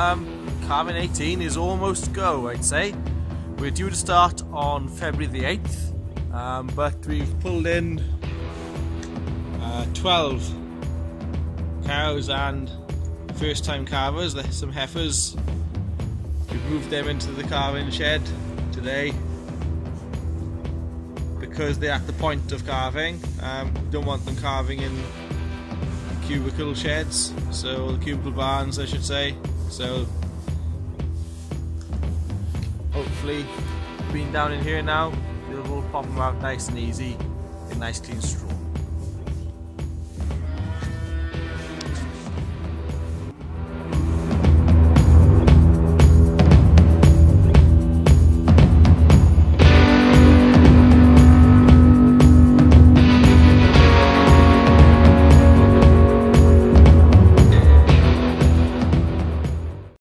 Calving 18 is almost go, I'd say. We're due to start on February the 8th, um, but we've pulled in uh, 12 cows and first time calvers, some heifers. We've moved them into the calving shed today because they're at the point of calving. Um, don't want them calving in cubicle sheds, so the cubicle barns I should say. So hopefully being down in here now, they'll all pop them out nice and easy in nice clean straw.